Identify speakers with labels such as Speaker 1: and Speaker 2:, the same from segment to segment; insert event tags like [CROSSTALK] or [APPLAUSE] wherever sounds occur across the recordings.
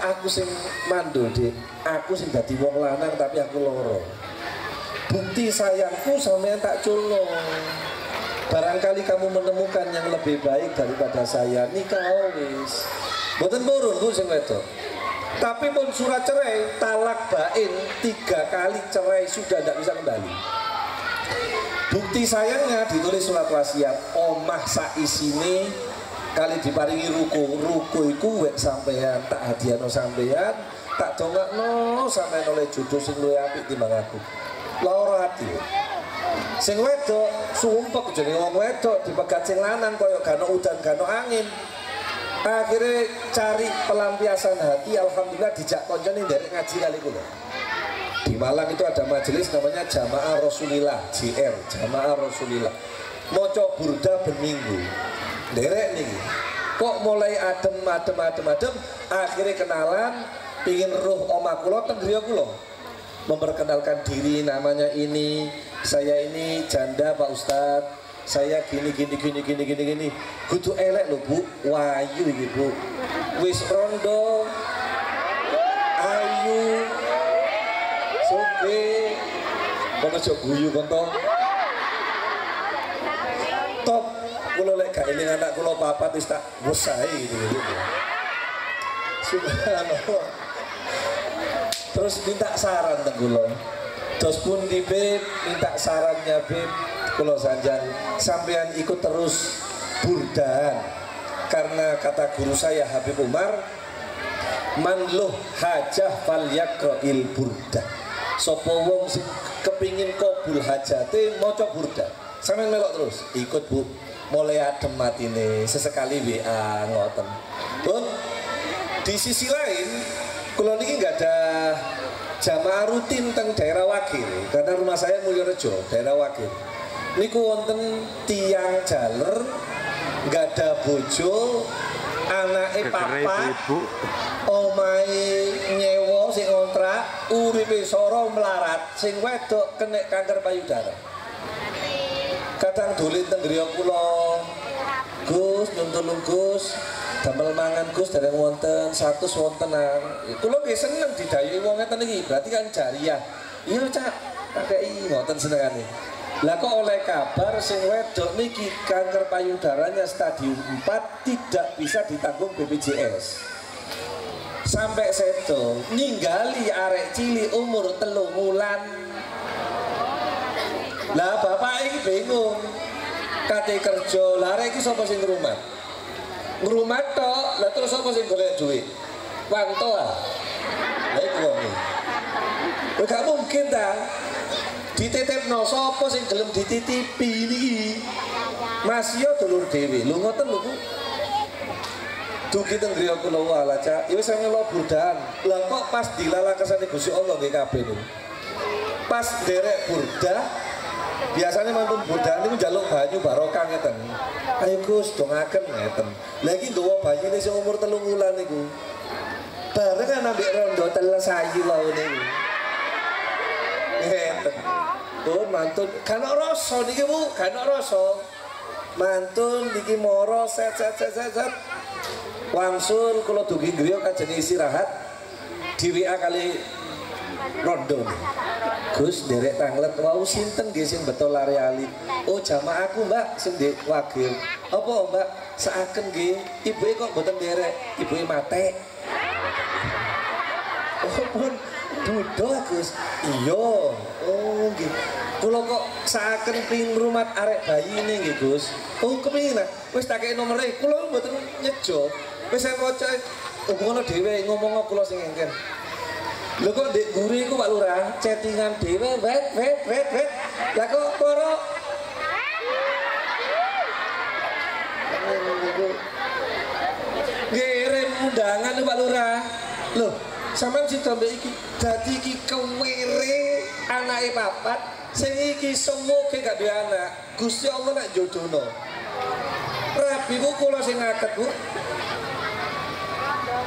Speaker 1: aku sing mandul dik. Aku sing dadi wong lanang tapi aku loro. Bukti sayangku sampean tak culno barangkali kamu menemukan yang lebih baik daripada saya. Nikah wis. Boten burun bu sing wedok. Tapi pun surat cerai talak bain tiga kali cerai sudah tidak bisa kembali. Bukti sayangnya ditulis surat wasiat. Omah saisine kali diparingi ruko ruko iku wek sampean tak hadiahno sampean tak dongakno sampean oleh jodoh sing luwih apik timbang aku. Lara hati sing wedok sumpek jenenge wong wedok dipegat sing lanang kaya gano udan gano angin. Akhirnya cari pelampiasan hati alhamdulillah dijak koncone dari ngaji kali kula di Malang itu ada majelis namanya Jamaah Rasulillah JR Jamaah Rasulillah. Moco burda berminggu derek nih kok mulai adem adem adem adem akhirnya kenalan pingin ruh oma kulo tenggria kulo memperkenalkan diri namanya ini saya ini janda Pak Ustadz saya gini gini gini gini gini gini. Kudu elek lho Bu. Wayu iki Bu. Wis rondo. Ayu. Soge. Kok aja guyu kon to top kula lek gak eling anak kula papat wis tak wesahi gitu subhanallah. Terus minta saran teng kula. Terus pun di beb minta sarannya beb kula sanjan sampean ikut terus burdan karena kata guru saya Habib Umar man luh hajah fal yakroil burda sopo wong sing kepingin kabul hajate maca burda sampean melok terus ikut bu mulai adem matine sesekali WA ngoten. Pun di sisi lain kalau ini nggak ada jamaah rutin teng daerah wakil karena rumah saya Mulyorejo daerah wakil. Niku wonten tiang jaler nggak ada bojo anake papat omai nyewo sing kontrak uripe soro melarat sing wedok kena kanker payudara kadang dolen teng griya Gus nyuntun Gus. Damel mangan Gus dereng wonten. Satu wontenan kula nggih seneng didayoki wong ngeten iki. Berarti kan jariah. Iya cak. Kakek ngoten senengane. Lah kok oleh kabar sing wedok niki kanker payudaranya stadium 4 tidak bisa ditanggung BPJS sampai seto ninggali arek cili umur telung wulan lah bapak ini bingung. Kate kerja lah arek iki sapa sing ngrumat? Ngrumat tok lah terus sapa sing golek duit? Wanto ah. Lah iku wong iki. Gak mungkin ta. Dititipno sapa sing gelem dititipi niki Mas yo dulur dhewe lho ngoten lho Bu. Dugi teng griya kula wala cak. Ya wis ngelo burdan lah kok pas dilalakesane Gusti Allah nggih kabeh niku pas derek burdah biasanya mantun burdan niku njaluk banyu barokah ngeten. Ayo Gus dongaken ngeten. Lagi nggawa banyu sing umur telung wulan niku. Barengan ambek rondo teles ayu wae niku. Ngeten. Tuh mantun. Kan rasa niki Bu. Kan rasa. Mantun niki moro set set set set, set. wangsul kalau dugi griya kajene istirahat. Di WA kali rondo Gus derek tanglet wau sinten nggih sing betul lari ali? Oh jamaah aku mbak sing di wakil. Apa mbak? Seaken nggih. Ibu kok boten derek ibu mate oh pun dudo Gus. Iya. Oh nggih. Kula kok seaken ping rumah arek bayi nggih Gus. Oh kepingin lah wis tak kei nomere. Kula mboten nyejo. Wis saya waca ngono dhewe ngomong kula sing engken lho kok ndek guri iku Pak Lurah? Chattingan dhewe wet wet wet wet. Lah kok poro ngirim undangan Pak Lurah. Loh sampean si tombe iki dadi iki kewere anake papat sing iki semoga gak duwe anak Gusti Allah nak jodohno rabi ku kula sing ngaket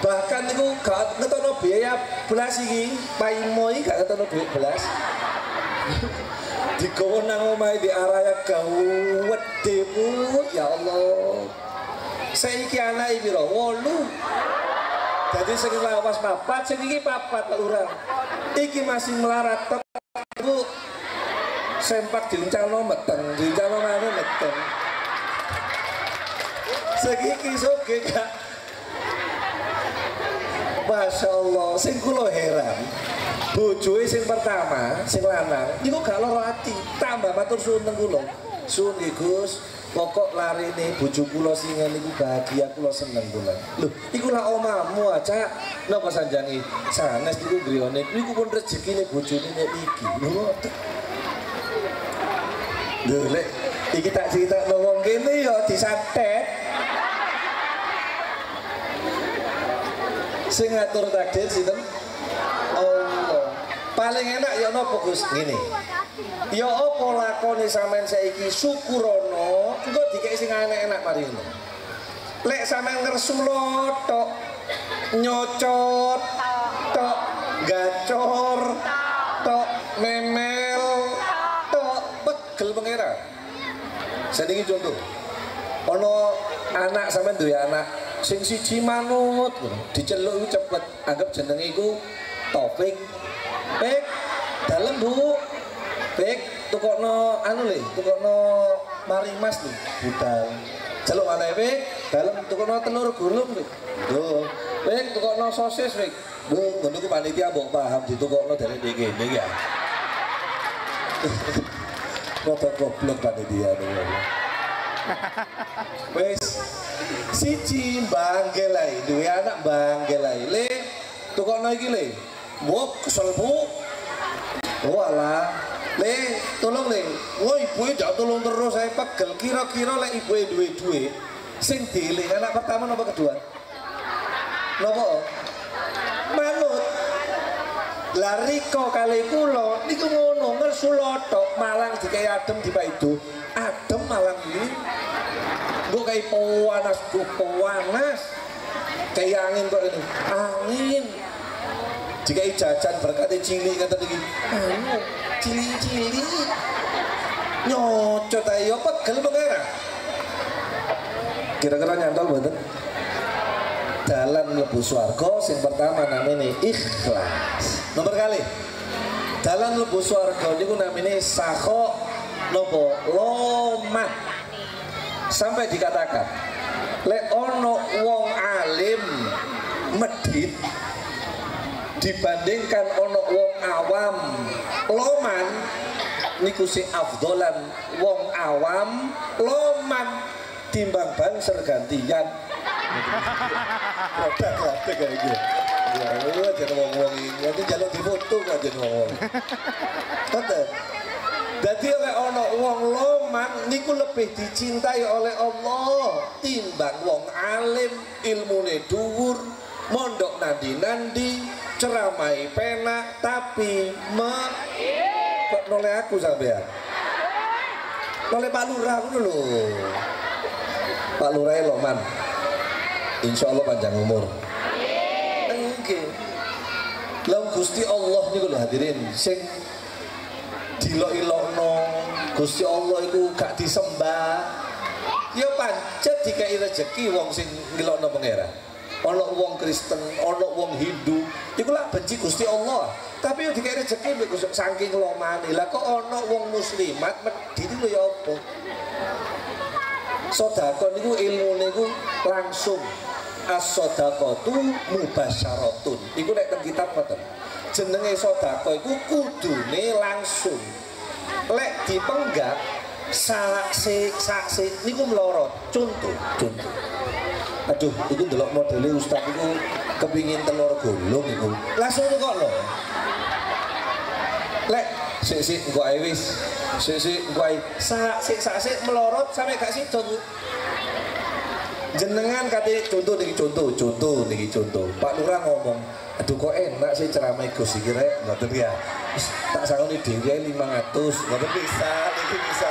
Speaker 1: bahkan niku gak ngetono biaya belas iki paimo iki gak ngetono duit belas [LAUGHS] digawa nang omahe di araya gawede Bu ya Allah saiki anake pira 8 Jadi sing lawas papat, sing iki papat orang. Iki masih melarat. Bu sempak diuncalno meteng, diuncalno mana meteng. Segiki soge kak. Masya Allah, sing kulo heran. Bojoe sing pertama, sing lanang, niku gak ati, tambah matur suwun teng kula. Suwun Gus, pokok lari nih bojo kula sing ngene iku bahagia kula seneng kula. Lho, iku lah omamu aja napa sanjangi sanes iku griyone niku pun rezekine bojone nek iki. Lho, Lho, iki tak cerita wong kene ya disantet. Sing ngatur takdir sinten? Allah. Paling enak ya napa Gus? Ngene. Ya apa lakone sampean saiki syukurono, engko dikek sing enak-enak mari ngono. Lek sampean ngersulo tok nyocot tok gacor tok memel tok pegel pangeran. Sediki contoh. Ono anak sampean duwe anak sing siji manut diceluk cepet, anggap jenenge iku Taufik. Pek, dalem Bu. Pek, tukokno anu le, tukokno marimas lho, budal. Celuk anake Pek, dalem tukokno telur gulung Pek. Lho, Pek tukokno sosis Pek. Bu, ngono panitia mbok paham ditukokno dari iki kene ya. [LAUGHS] Kota goblok panitia niku. [LAUGHS] Wes siji bangke lae, duwe anak bangke lae. Le tukokno iki le. Mbok kesel Bu. Oh. Le, tolong le. Wah ibu jak tolong terus saya pegel. Kira-kira le ibu duwe duwe. Sing dieling anak pertama nomor kedua. Nopo? Manut. Lari kok kali kulo niku ngono ngersulotok malang dikai adem di itu malang ini. Gue kayak pewanas gue pewanas. Kayak angin kok ini angin. Jika jajan berkati cili kata anu cili cili nyocot ayo pegel bengera kira-kira nyantol betul dalam lebu swargo yang pertama namanya ikhlas. Nomor kali. Dalam lebu swargo ini namanya sako nopo lomat sampai dikatakan le ono wong alim medit dibandingkan ono wong awam loman niku si afdolan wong awam loman timbang banser gantian. Produk kayak gitu ya lu aja ngomong ini nanti di foto aja ngomong. Betul. Jadi oleh ono wong loman niku lebih dicintai oleh Allah timbang wong alim ilmune dhuwur mondok nandi-nandi ceramai penak tapi me kok aku sampean? Noleh Pak Lurah lho. Pak Lurah loman Insya Allah panjang umur. Oke Lalu Gusti Allah niku lho hadirin sing dilok-ilokno. Gusti Allah itu gak disembah. Ya pancet dikai rezeki wong sing ngelokno pangeran. Ono wong Kristen, ono wong Hindu iku lah benci Gusti Allah. Tapi yo dikai rezeki mbek saking lomane. Lah kok ono wong muslimat medit lho ya apa? Sedekah niku ilmune niku langsung. As-sadaqatu mubasyaratun. Iku nek teng kitab ngoten jenenge sodako iku kudune langsung. Lek dipenggak saksi saksi niku melorot contoh contoh aduh itu delok modelnya ustaz itu kepingin telur gulung itu langsung kok lo lek sik sik engko ae wis. Sik sik engko ae sak sik sak sik melorot sampai gak sido Bu jenengan kate contoh niki contoh contoh niki contoh. Pak Lurah ngomong aduh kok enak sih ceramah Gus iki rek. Ngoten ya. Wis, tak sangoni dhewe 500 ngoten bisa niki bisa.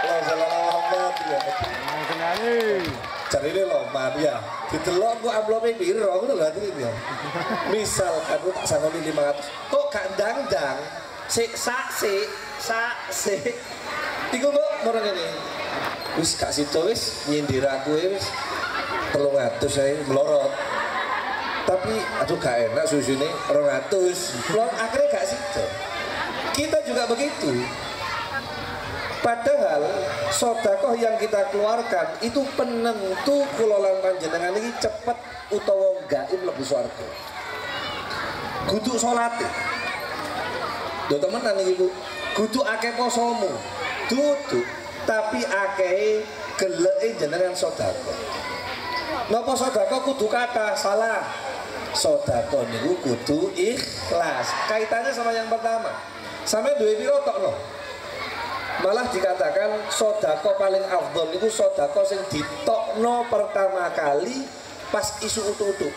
Speaker 1: Allah sallallahu Muhammad ya. Cari ini loh ya. Ditelok kok amplopnya biru ngono lho hati ya. Misal aku tak sangoni 500 kok gak ndang-ndang sik sak sik sak sik. Iku kok orang ini wis gak situ wis nyindir aku wis telung atus saya melorot tapi aduh gak enak susu ini rongatus belum akhirnya gak sih kita juga begitu Padahal sodakoh yang kita keluarkan itu penentu kulolan panjenengan ini cepet utawa gaib lebih suarga. Kudu solate. Do temenan iki Bu. Kudu akeh posomu. Dudu. Tapi akeh geleke jenengan sodakoh. Napa sodakoh kudu kata salah. Sodakoh niku kudu ikhlas. Kaitannya sama yang pertama. Sampai duwe piro tok loh malah dikatakan sodako paling afdol itu sodako sing ditokno pertama kali pas isu utuh-utuh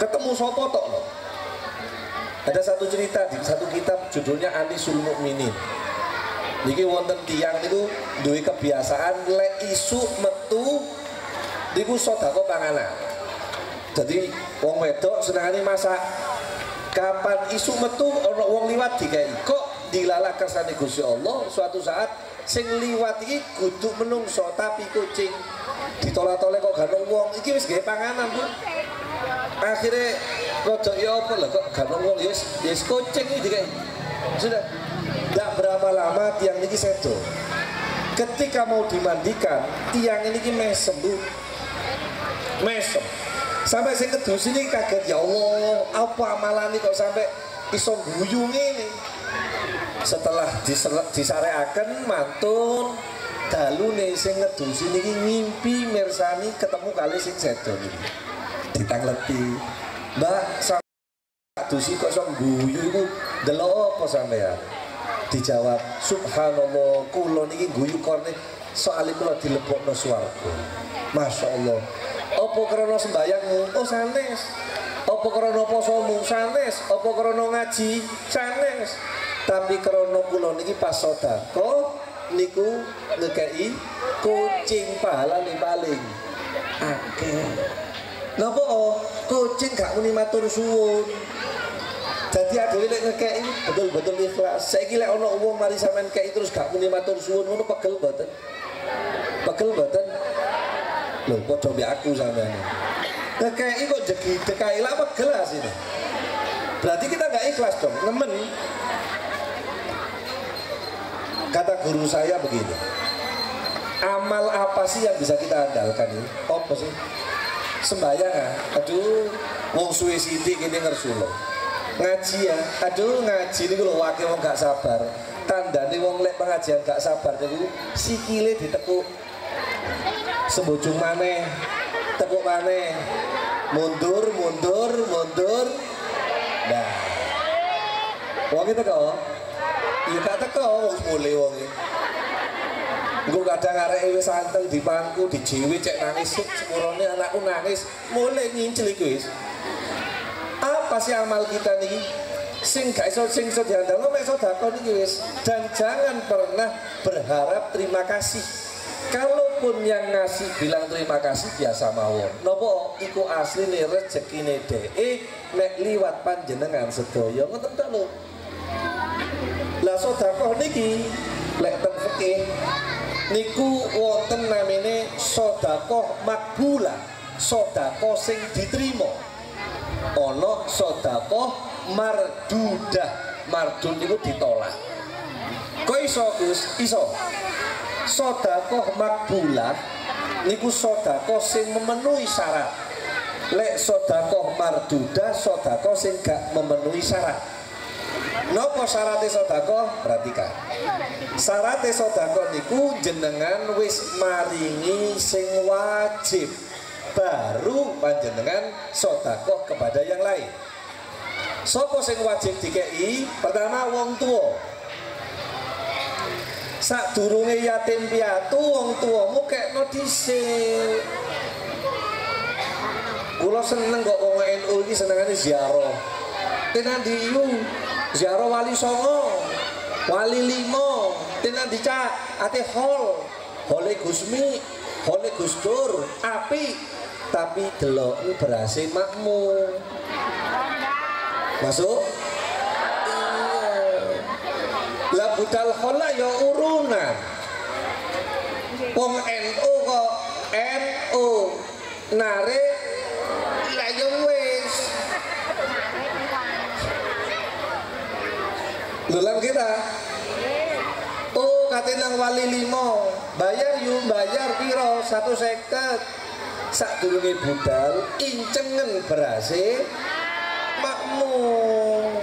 Speaker 1: ketemu sopo tok no. ada satu cerita di satu kitab judulnya Anisul Mukminin Niki wonten tiang niku duwe kebiasaan le isu metu niku sodako panganan. Jadi wong wedok senangane masak. Kapan isu metu ono wong liwat dikai kok dilalah kersane Gusti Allah suatu saat sing liwat iki kudu menungso tapi kucing ditolak-tolak kok gak wong. Iki wis gawe panganan Bu. Akhirnya rada ya apa lah kok gak wong? Ya wis kucing iki dikai sudah berapa lama tiang ini sedo? Ketika mau dimandikan tiang ini mesem Bu. Mesem. Sampai saya kedus ini kaget ya Allah apa amalan ini kok sampai iso guyung ini? Setelah disareaken mantun dalune sing ngedusi niki ngimpi mirsani ketemu kali sing sedo niki ditangleti mbak dusi kok sok guyu iku? Delok apa sampean dijawab subhanallah kula niki guyu korne soal kula dilebokno swarga. Masya Allah apa karena sembayangmu oh sanes. Apa karena posomu? Sanes. Apa karena ngaji? Sanes. Tapi krono kula niki pas sedekah niku ngekei kucing pahala nih paling akeh. Napa? Oh kucing gak muni matur suwun jadi ada lek ngekei betul-betul ikhlas. Saiki lek ana wong mari sampean kei terus gak muni matur suwun ngono pegel mboten? Pegel mboten? Lho padha mbek aku sampean. Ngekei kok jegi dekai lah pegel asine berarti kita gak ikhlas dong nemen. Kata guru saya begini amal apa sih yang bisa kita andalkan ini? Apa sih? Sembahyang ya aduh wong suwe sithik ini ngersulo ngaji ya. Aduh ngaji ini kalau wakil wong gak sabar. Tanda nih wong lek pengajian gak sabar niku sikile ditekuk. Sembujung maneh tekuk maneh. Mundur mundur mundur. Nah. Wong itu kok Iya gak teko wong mulai wong iki. Engko kadang arek wis santel di pangku dijiwi cek nangis sepurone anakku nangis. Mulai ngincil iku wis. Apa sih amal kita nih? Sing gak iso sing iso diandalno mek sedekah niki wis. Dan jangan pernah berharap terima kasih. Kalaupun yang ngasih bilang terima kasih biasa mawon. Nopo iku asli nih rezeki nih deh. nek liwat panjenengan sedaya ngoten tak lho lah sodakoh niki lek ten fikih niku wonten namine sodakoh makbula sodakoh sing diterima ono sodakoh mardudah. Mardun niku ditolak. Kok iso Gus? Iso. Sodakoh makbula niku sodakoh sing memenuhi syarat. Lek sodakoh mardudah sodakoh sing gak memenuhi syarat. Nopo syaratnya sodako? Perhatikan. Syaratnya sodako niku jenengan wis maringi sing wajib Baru panjenengan sodako kepada yang lain. Sopo sing wajib dikei? Pertama wong tua Sak durunge yatim piatu wong tuamu no dhisik. Kula seneng kok wong NU iki senengane ziarah. Tenan di ziarah wali songo wali limo tenan dicak ate hol hole gusmi hole gusdur api tapi delok berhasil makmur. Masuk? Iya. Lah budal kola ya urunan. Wong NU kok NU nare? Lah ya wis. Kita? Oh katanya wali limo Bayar yuk bayar piro? Satu seket. Sak durunge budal, incengen berase, makmum.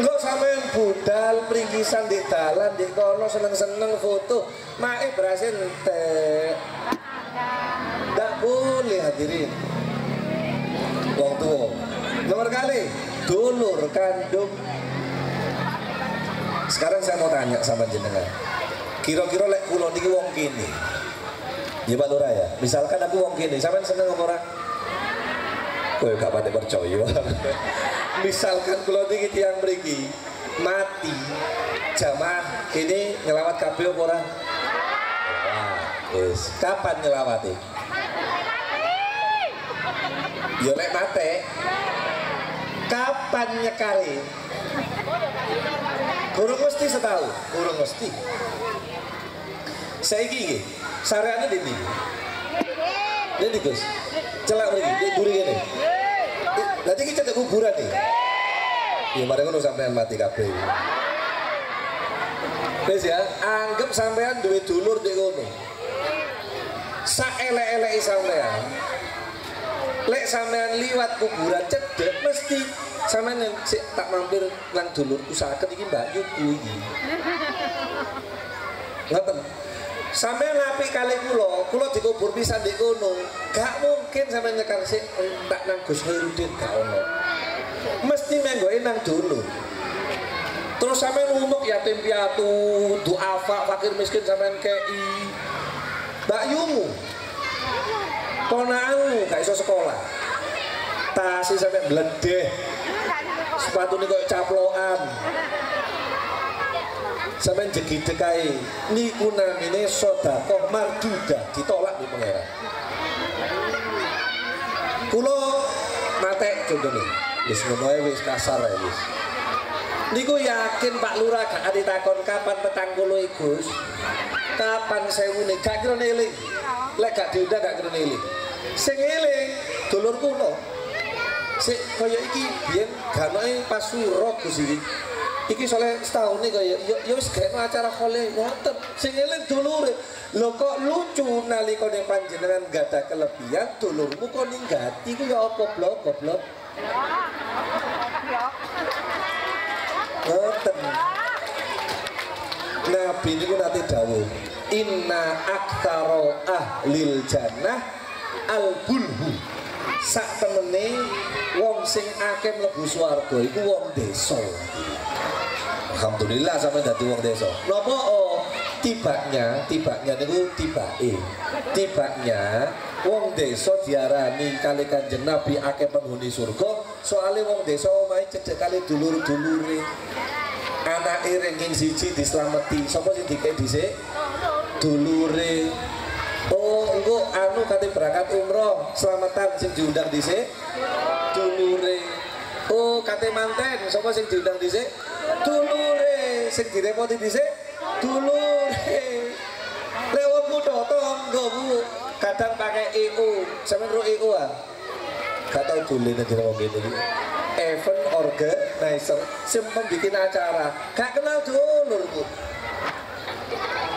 Speaker 1: Enggak sampean budal pringgisan di dalan di kono seneng-seneng foto, mae berase entek. Nggak boleh hadirin. Wong tua. Nomor kali, dulur kandung sekarang saya mau tanya sama jenengan. Kira-kira lek kula niki wong kene. Ya Pak Lurah ya. Misalkan aku wong kene, sampean seneng apa ora? Kowe gak pati percaya. [LAUGHS] Misalkan kula niki tiyang mriki mati jamaah ini ngelawat kabeh apa ora? Wis. Kapan ngelawati? Ya lek mate. Kapan nyekali? Kurang mesti setahun, kurang mesti. Saya gigi, sarannya di. Ini Gus, celak lagi, di duri gini. Nanti kita ada kuburan nih. Ya, mari ngono sampean mati kabeh. Wis ya, anggap sampean duwe dulur di kono. Saelek-eleki sampean. Lek sampean liwat kuburan cedek mesti sampean sik tak mampir nang dulurku saged iki Mbak Yuku iki. Ngoten. Sampean apik kali kula, kula dikubur pisan di kono. Gak mungkin sampean nyekar sik tak nang Gus Hairudin gak ono. Mesti menggoe nang dulur. Terus sampean ngumuk yatim piatu, duafa, fakir miskin sampean kei. Mbak Yumu, ponaanmu gak iso sekolah tasnya sampai beledeh sepatu ini kok caploan sampai jegi dekai niku namine sodakoh marduda ditolak di pangeran. Kulo mate contohnya. Wis ngono wis kasar ya wis. Niku yakin Pak Lurah gak ada takon kapan petang kulo Gus? Kapan sewu nih? Gak kira nelik lek gak diundang gak kira nelik sing eling dulur kulo. Sik kaya iki biyen ganoe pasuro Gus iki iki soalnya setahun nih kaya ya ya wis gak acara khole ngoten sing eling dulure. Lho kok lucu nalika ning panjenengan gak ada kelebihan dulurmu kok ninggati? Ku ya apa blok goblok? Ngoten. Nabi ini nanti dawuh Inna aktaro ahlil jannah al bulhu sak temene wong sing akeh mlebu swarga iku wong desa. Alhamdulillah sampe dadi wong desa. Napa? Oh tibaknya tibaknya niku tibake. Tibaknya wong desa diarani kali kanjeng Nabi akeh penghuni surga soalnya wong desa omahe cedek kali dulur-dulure. Anak ranking siji dislameti. Sapa sing dikei dhisik? Dulure oh engko anu kate berangkat umroh selamatan sing diundang dhisik. Dulure. Oh kate manten sapa sing diundang dhisik? Dulure. Sing direpoti dhisik? Dulure. Lewat muda tonggo bu kadang pakai EO sampe ro EO ah? Gak tau dulure nek wong ngene event organizer sing bikin acara. Gak kenal dulur bu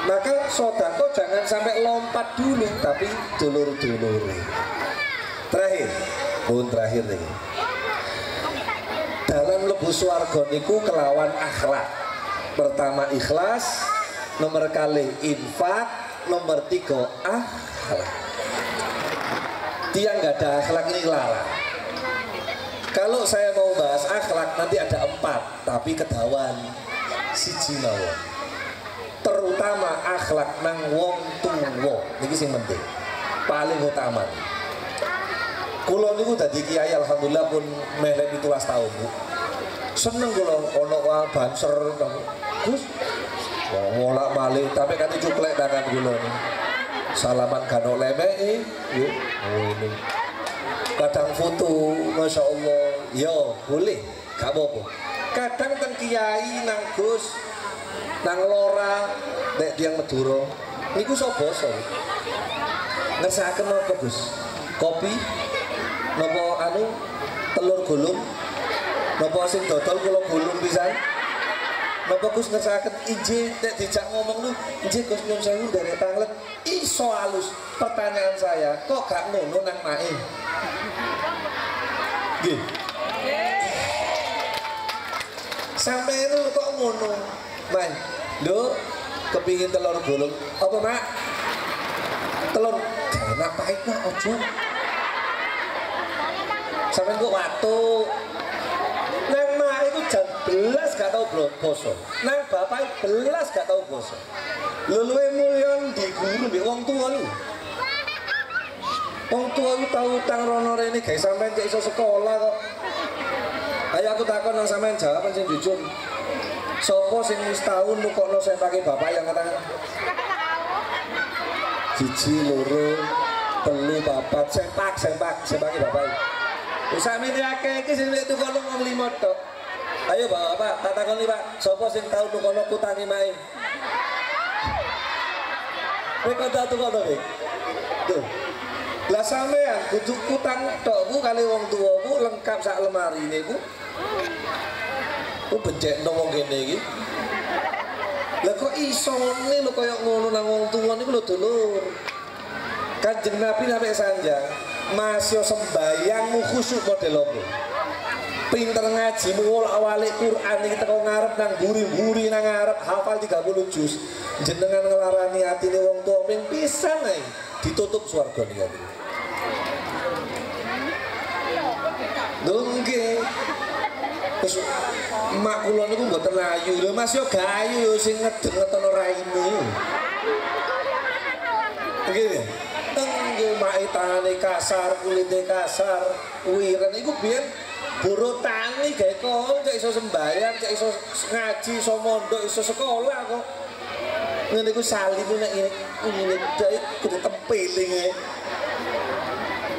Speaker 1: maka sodako jangan sampai lompat dulu tapi dulur-dulur terakhir pun terakhir nih. Dalam lebu swarga niku kelawan akhlak. Pertama ikhlas nomor kali infak nomor tiga akhlak. Dia nggak ada akhlak ini larang. Kalau saya mau bahas akhlak nanti ada empat tapi kedawan. Siji mawon terutama akhlak nang wong tuwa. Niki sing penting. Paling utama. Kula niku dadi kiai alhamdulillah pun melek 17 tahun Bu. Seneng kula ono wae banser Gus. Molak malik tapi kan cuklek tangan kula salaman kano lemei yuk oh ini. Kadang foto masya Allah. Yo boleh. Gak apa-apa. Kadang kan kiai nang gus nang lora nek tiang Madura niku sapa so ngersakaken apa Gus kopi napa anu telur gulung napa sing dodol kula gulung pisan Bapak Gus ngersakaken injih nek dijak ngomong lu injih Gus nyun sewu dari tanglet iso halus. Pertanyaan saya, kok gak ngono nang mae? Nggih. Itu kok ngono? Mai, lho kepingin telur gulung apa mak? Telur enak pahit nak ojo. Sampai kok watu. Nang mak itu jam belas gak tau poso. Nang bapak belas gak tau poso. Luluwe mulya di guru mbek wong tua lu. Wong tua lu tau utang rono rene gawe sampean cek iso sekolah kok. Ayo aku takon nang sampean jawab sing jujur. Sopo sing wis tau nukokno pakai bapak yang kata Siji, loro, telu, papat, sempak, sempak, sempake bapak. Wis sakmene akeh iki sing nek tukono wong lima tok. Ayo bapak, tak takoni Pak, sapa sing tau nukono kutangi main? Kowe kok tau tukono kowe? Tuh. Lah sampean kudu kutang tokku kali wong tuaku lengkap sak lemari ini ku. Becek no wong kene iki. Lah kok iso ngene lho kaya ngono nang wong tuwa niku lho dulur. Kanjeng Nabi sampai sanjang, masih sembayangmu khusyuk model apa? Pinter ngaji mengolak walik Quran iki teko ngarep nang buri-buri nang ngarep hafal 30 juz. Jenengan ngelarani atine wong tuwa ping pisan ae ditutup swarga niku. Terus mak kula niku mboten ayu. Lho Mas yo gayu yo sing ngedeng ngetono raine. Nggih. Tenggo mak tangane kasar, kulite kasar, wiren iku biyen buru tani gawe kon cek iso sembayang, cek iso ngaji, iso mondok, iso sekolah kok. Ngene iku sali ku nek ngene ngene dek kudu tempeling e.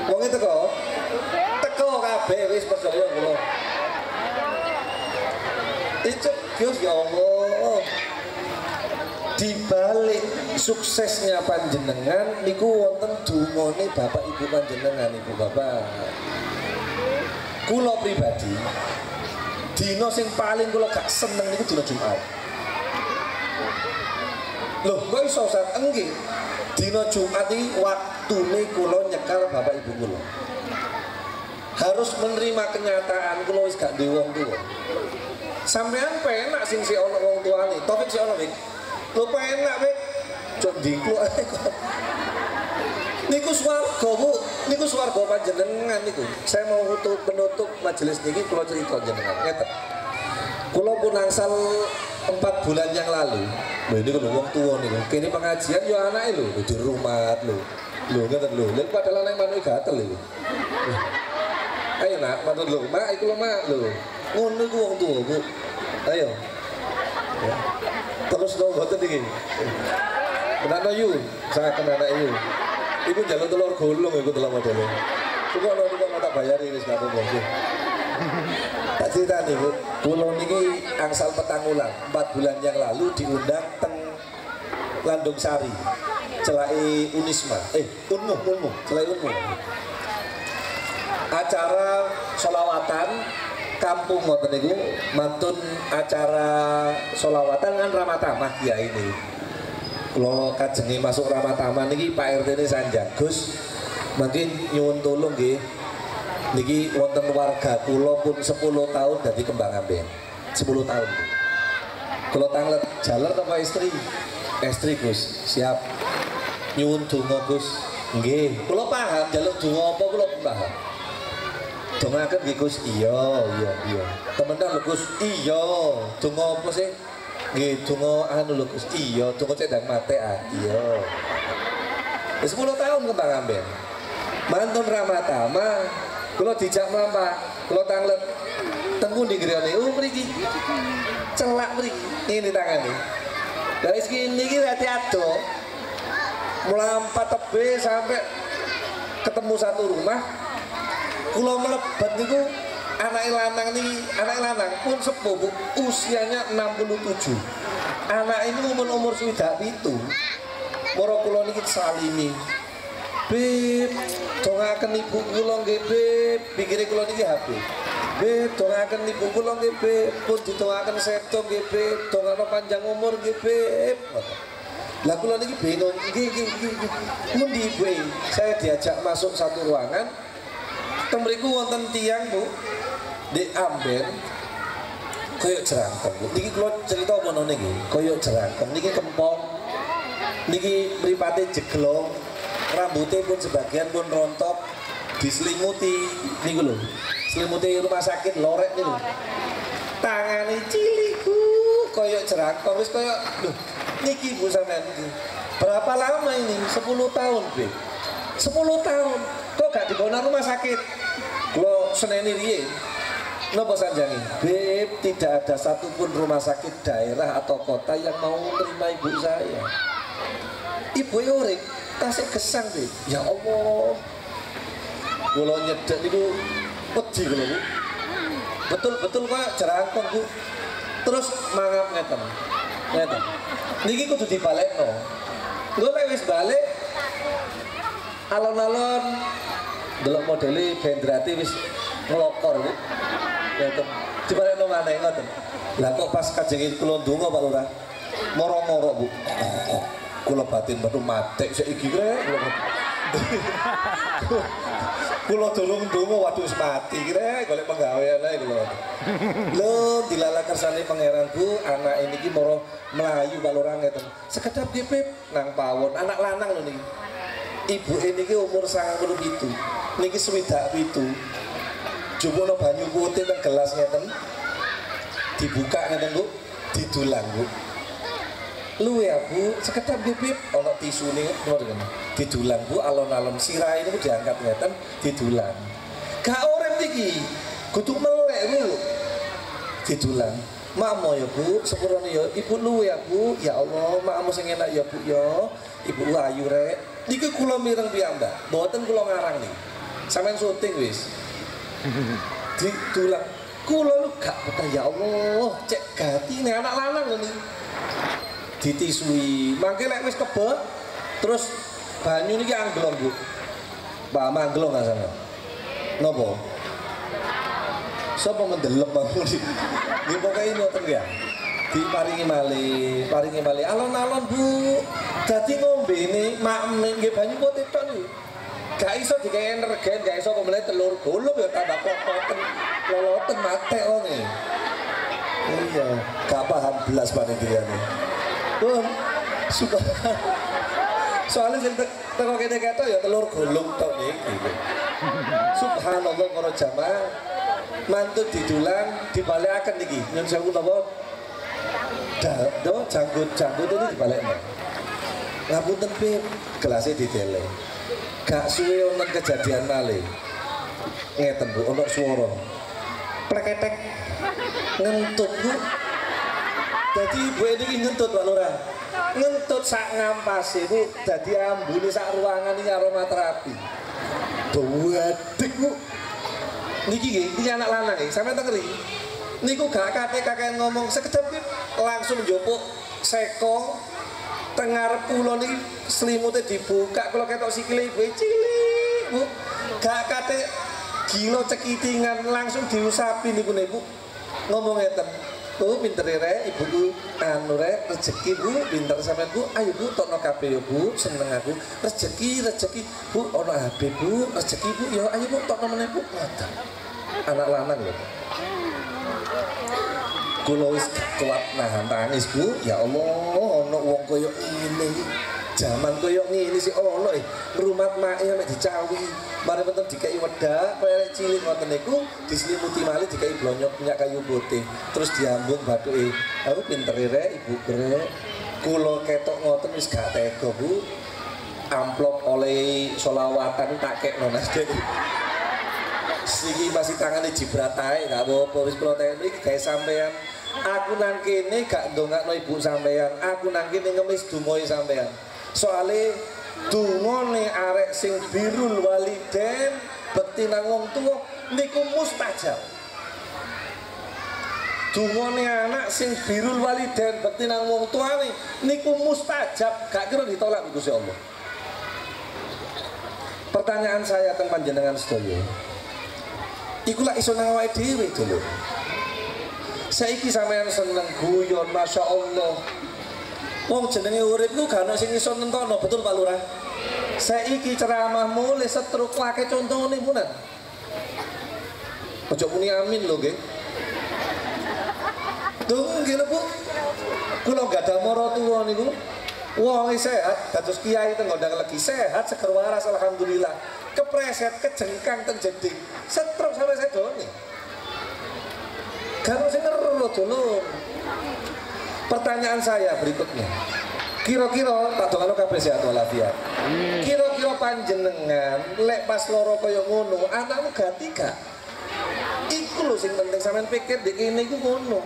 Speaker 1: Wong itu kok teko kabeh wis percaya kula. Itu Gus ya Allah. Di balik suksesnya panjenengan niku wonten dungane Bapak Ibu panjenengan Ibu Bapak. Kula pribadi dina sing paling kula gak seneng niku dina Jumat. Loh, kok iso Ustaz? Enggih. Dina Jumat iki waktune kula nyekal Bapak Ibu kula. Harus menerima kenyataan kula wis gak duwe wong. Sampean penak sing si ana wong tuane. Taufik si ana, Wik. Lho penak, Wik. Cok kok. Niku swarga, Bu. Niku swarga panjenengan niku. Saya mau tutup penutup majelis niki kula cerita jenengan. Ngeten. Kula pun angsal empat bulan yang lalu. Lho ini kalau wong tua nih, kini pengajian yo anake lho di rumah lho. Lho ngeten lho. Lha padahal nang manuk gatel lho. Ayo nak, matur lho, mak iku lho mak lho. Ngono iku wong tua, Bu. Ayo. Ya. Terus dong boten iki. Anak yu, saya kenal anak yu. Iku jalan telur gulung iku telur modele. Coba lo coba tak bayari wis karo bos. Tak cerita nih bu, pulau niki angsal petang ulang, empat bulan yang lalu diundang teng Landung Sari, celai Unisma, eh Unmu, Unmu, celai Unmu. Acara solawatan kampung ngoten niku mantun acara solawatan kan Ramatama ya ini. Kalau kajengi masuk Ramatama niki Pak RT ini sanjang Gus, mungkin nyuwun tolong nggih. Niki wonten warga kula pun 10 tahun dadi kembang ambing 10 tahun. Kalau tanglet jalan apa istri? Istri Gus. Siap. Nyuwun donga Gus. Nggih. Kula paham jaluk donga apa kula paham dongaken nggih Gus? Iya iya iya. Temenan lho Gus? Iya. Donga apa sih? Nggih donga anu lho Gus. Iya donga cedang mate ah iya. 10 tahun kembang ambing mantun Ramatama kalau dijak melampah, kalau tanglet. Tengku di griyane, oh mriki. Celak mriki. Ini tangan nih. Dari segini kita hati ado, melampat tebe sampai ketemu satu rumah, kalau melebat niku anak lanang nih, anak lanang pun sepuh bu, usianya 67 anak ini umur umur sudah itu moro kula niki salimi Beb, dongaken ibu kula nggih, Beb. Pikire kula niki HP. Beb, dongaken ibu kula nggih, Beb. Pun didongaken sedo nggih, Beb. Dongaken panjang umur nggih, Beb. Lah kula niki bingung, nggih nggih nggih. E? Saya diajak masuk satu ruangan. Temriku wonten tiang, Bu. Di amben koyok jerangkong. Bu. Niki kula cerita apa niki? Koyok jerangkong. Niki kempong. Niki mripate jeglong. Rambutnya pun sebagian pun rontok diselimuti niku lho selimuti rumah sakit lorek nih tangani ciliku koyok jerangkong wis koyok loh niki bu sampean berapa lama ini 10 tahun be 10 tahun kok gak dibawa rumah sakit lo seneni riye Nopo sanjangi? Beb, tidak ada satupun rumah sakit daerah atau kota yang mau menerima ibu saya. Ibu urip, tasik gesang deh. Ya Allah, kula nyedek niku wedi kula Bu. Betul-betul kok jerangkong Bu. Terus mangap ngeten. Ngeten. Niki kudu dibalekno. Gue lek wis balik alon-alon delok modele bendrati wis ngelokor Bu. Ngeten. Dibalekno maneh ngoten. Lah kok pas kajenge kula ndonga Pak Lurah. Moro-moro Bu. Kula batin baru matek saiki kira kula durung donga waduh mati kira golek penggawean ae kulo. Lho dilala kersane pangeran Bu, anak ini ki moro melayu Pak Lurah ngeten. Sekedap nang pawon, anak lanang lho niki. Ibu ini ki umur 97. Niki swidak pitu. Jumono banyu putih nang gelas ngeten. Dibuka ngeten Bu, didulang Bu. Lu ya bu. Sekedap bibip ono tisu nih ngoten didulang bu. Alon-alon sirah ini diangkat ngeten didulang. Gak orang niki. Kudu melek bu. Didulang. Mamo ya bu, sepurane ya ibu lu ya bu, ya Allah, makmu sing enak ya bu ya, ibu ayu rek. Niki kula mireng piyambak, mboten kula ngarang nih. Sampeyan syuting wis. [LAUGHS] Ditulang. Kula lu gak betah. Ya Allah, cek gati nih anak lanang nih ditisui. Mangke lek wis kebet terus banyu niki angglong Bu. Pak Manglong asane nopo sapa mendelep aku di di pokoke ngoten ya diparingi malih paringi malih alon-alon Bu dadi ngombe ini mak nggih banyu putih tok niku gak iso dikae energen gak iso pemene telur gulung ya tambah kokoten loloten mate wong iya gak paham belas panitia nih Wah, suka. Soalnya sing teko kene ketok ya telur gulung tok niki. Subhanallah para jamaah mantu didulang dibalekaken niki. Nyun sewu napa? Do janggut-janggut itu dibalekno. Ngapunten Pip, gelasnya ditele. Gak suwe wonten kejadian malih. Ngeten Bu, ono swara. Pleketek ngentut Bu jadi ibu ini ngentut Pak Lurah ngentut sak ngampas itu jadi ambune sak ruangan ini aromaterapi Wadik bu niki gini, ini anak lanang ya sampai tengeri niku gak kate kakek ngomong sekedap langsung jopuk seko tengar pulau nih selimutnya dibuka kalau ketok sikile ibu cilik bu. Gak kate gilo cekitingan langsung diusapi niku nih ngomong ngeten Bu pinter re ibu bu anu re rezeki bu. Pinter sampai bu. Ayo bu tokno kape yo bu. Seneng aku. Rezeki rezeki bu ono HP bu. Rezeki bu. Yo ayo bu tokno meneh bu. Anak lanang lho kula wis kuat nahan tangis bu. Ya Allah ono wong koyo ini zaman koyo ngene sih ono eh. Rumat mak mek dicawi. Mari penting dikai wedak pelek cilik ngoten niku diselimuti malih dikai blonyok minyak kayu putih terus diambung bathuke aku pinter rek ibu grek. Kula ketok ngoten wis gak tega Bu. Amplop oleh solawatan tak kek nonas Siki masih tangan di jibratai, gak apa-apa wis kula teknik gawe sampean aku nang kene gak ndongakno ibu sampean aku nang kene ngemis dumoi sampean soale dungone arek sing birul waliden betina wong tuwa niku mustajab. Dungone anak sing birul waliden betina wong tuane niku mustajab. Gak kira ditolak Gusti Allah. Pertanyaan saya tentang panjenengan sedaya iku lak iso nang awake dhewe dulu saiki sampean seneng guyon Masya Allah Wong jenenge urip ku gak ono sing iso nentono, betul Pak Lurah? Saiki ceramah mulai setruk wake contohne punan. Ojo muni amin lho nggih. Dung nggih lho Bu. Kula gak ada moro tuwa niku. Wong sehat, dados kiai teng gondang lagi sehat seger waras alhamdulillah. Kepreset kejengkang teng jeding. Setruk sampai sedone. Ono sing dulu. Pertanyaan saya berikutnya. Kira-kira tak dongano kabeh sehat walafiat. Kira-kira panjenengan lek pas loro kaya ngono, anakmu ganti gak? Iku lho sing penting sampean pikir di kene iku ngono.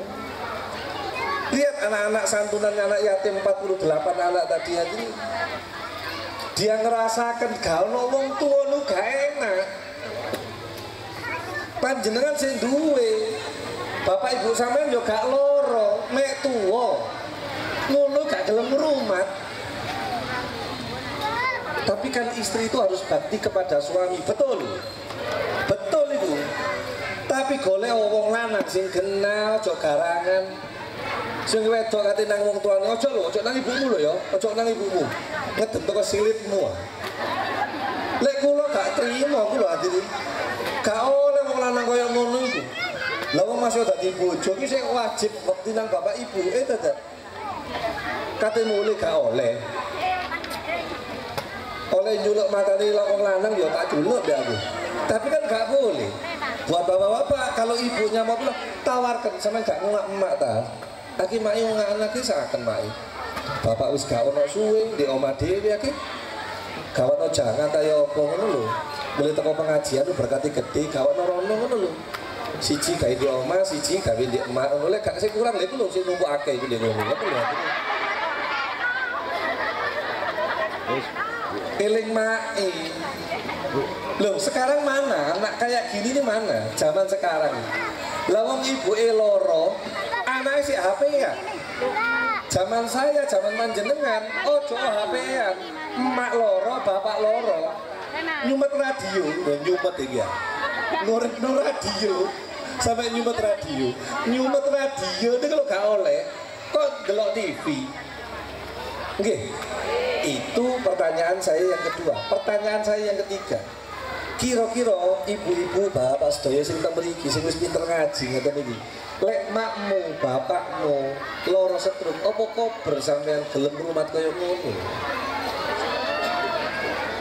Speaker 1: Lihat anak-anak santunan anak yatim 48 anak tadi ini. Dia ngerasakan gak ono wong tuwa nu gak enak. Panjenengan sing duwe Bapak ibu sampean yo gak loro, mek tuwa. Ngono gak gelem rumah. Tapi kan istri itu harus bakti kepada suami, betul? Betul itu. Tapi golek wong lanang sing kenal, ojo garangan. Sing wedok kate nang wong tuane, ojo lho, ojo nang ibumu lho ya, ojo nang ibumu. Ngeden teko silitmu. Lek kula gak terima kula atine. Gak oleh wong lanang kaya ngono iku. Lah wong masih dadi bojo ki sing wajib bekti nang bapak ibu, eh dadak. Kate mulai gak oleh. Oleh nyuluk matane wong lanang ya tak juluk ya aku. Tapi kan gak boleh. Buat bapak-bapak kalau ibunya mau pulang tawarkan sama gak ngulak emak ta. Aki mai anak ki saken mai. Bapak wis gak ono suwe di omah dhewe aki. Gak ono jangan ta ya apa ngono lho. Mulai teko pengajian berkati gede gak ono rono ngono lho. Siji gawe di omah, siji gawe di emak. Oleh gak sing kurang iku lho sing numpuk akeh iku lho ngono. Ya. Eling mae. Loh, sekarang mana? Anak kayak gini nih mana? Zaman sekarang. Lah wong ibu loro, anaknya si HP ya. Zaman saya, zaman panjenengan, ojo HP ya. Emak loro, bapak loro. Nyumet radio, Loh, nyumet iki ya. Ngurip no radio. Sampai nyumet radio. Nyumet radio itu kalau gak oleh, kok delok TV. Oke, itu pertanyaan saya yang kedua. Pertanyaan saya yang ketiga. Kira-kira ibu-ibu bapak sedaya sing teng mriki sing wis pinter ngaji ngoten iki. Lek makmu, bapakmu loro setruk, apa kober sampean gelem rumat kaya ngono?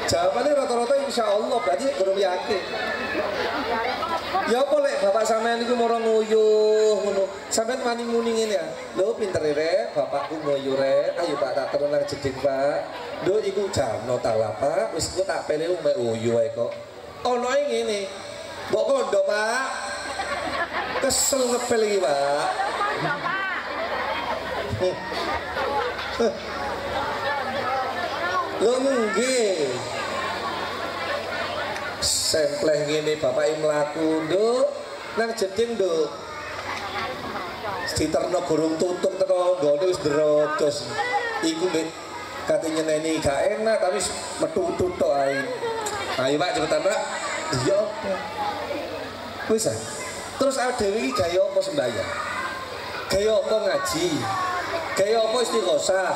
Speaker 1: Jawabannya rata-rata insya Allah berarti belum yakin. Ya apa lek bapak sampean iku moro nguyuh ngono. Sampean wani ya. Lho pinter rek, bapakku nguyuh rek. Ayo Pak tak terus jeding Pak. Lho iku jamno ta lah Pak. Wis tak pele mek uyuh kok. Ono ae ngene. Mbok kondo Pak. Kesel ngepel iki Pak. Lho nggih. Sempleh ngene bapak mlaku nduk nang jeding nduk. Diterno gurung tutuk teko nggone wis drodos. Iku mek kate nyeneni gak enak tapi metu tok ae. Ayo Pak cepetan Pak. Iya apa? Wis ah. Terus awake dhewe iki gaya apa sembahyang? Gaya apa ngaji? Gaya apa istighosah?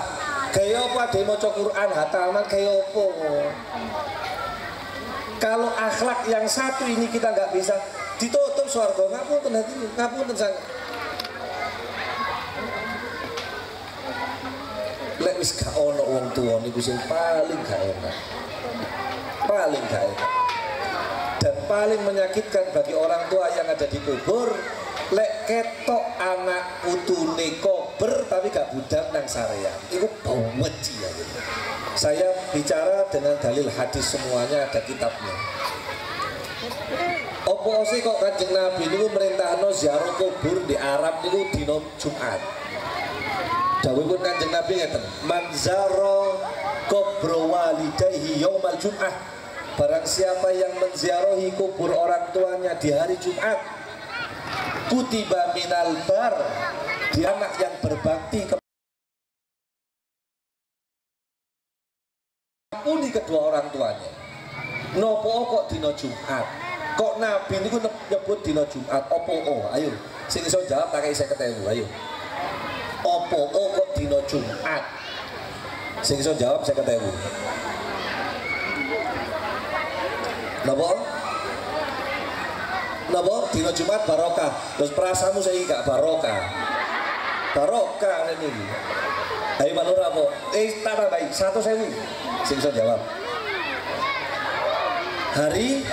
Speaker 1: Gaya apa ade maca Quran hataman gaya apa? Kalau akhlak yang satu ini kita nggak bisa ditutup suarga ngapunten hati ngapunten sangat. Lek wis gak ono wong tuwa niku sing paling gak enak. Paling gak. Dan paling menyakitkan bagi orang tua yang ada di kubur lek ketok anak putune kober tapi gak budal nang sarean. Iku bau wedi ya gitu. Saya bicara dengan dalil hadis semuanya ada kitabnya. Opo sih kok kanjeng Nabi niku merintahno ziarah kubur di Arab niku dina Jumat. Dawuhipun kanjeng Nabi ngeten, "Man zara kubro walidayhi yaumal Jum'ah." Barang siapa yang menziarahi kubur orang tuanya di hari Jumat, kutiba minal bar, dia anak yang berbakti ampuni kedua orang tuanya. Nopo kok dino Jumat. kok nabi ne- nyebut dina Jumat? Opo o? Ayo. Sing iso jawab tak saya ketemu ayo. Opo o kok dina Jumat? Sing iso jawab saya ketemu Napa? Napa? Dina Jumat barokah. Terus perasamu saya gak barokah. Barokah ini. Ayo manur apa? Eh, tak baik. Satu sewu. Sing iso jawab. Hari